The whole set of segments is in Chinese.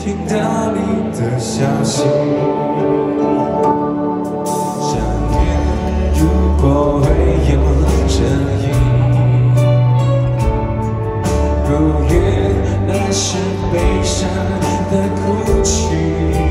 听到你的消息。想念如果会有声音，如愿那是悲伤的哭泣。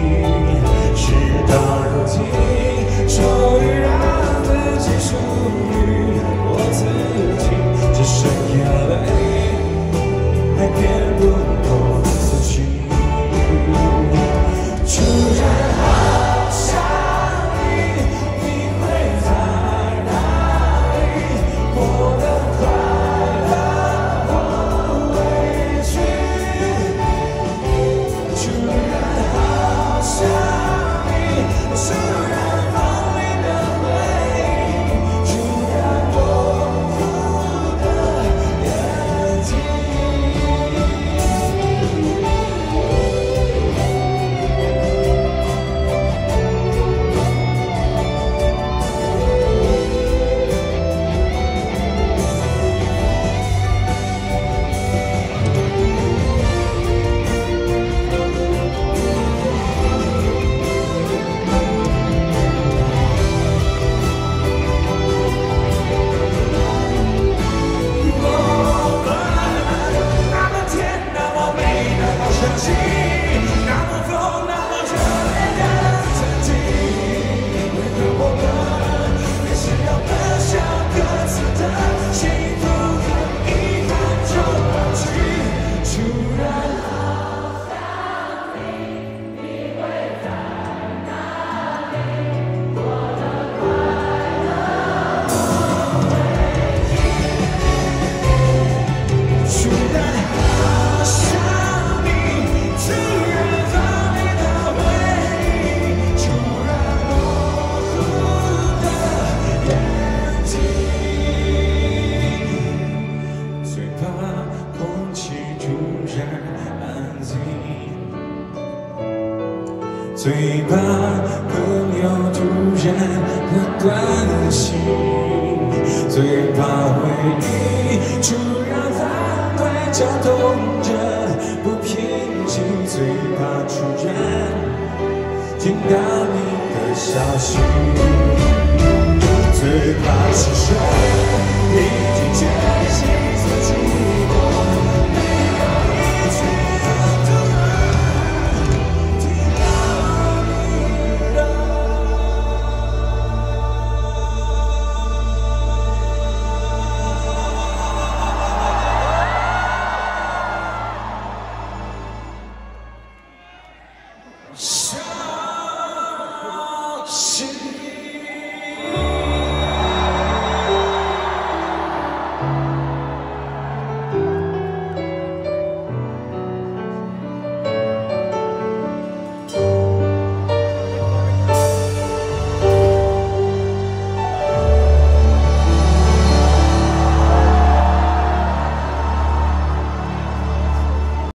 突然好想你，突然最最怕朋友突然的关心，最怕回忆突然翻滚，绞痛着不平静，最怕突然听到你的消息，最怕是谁。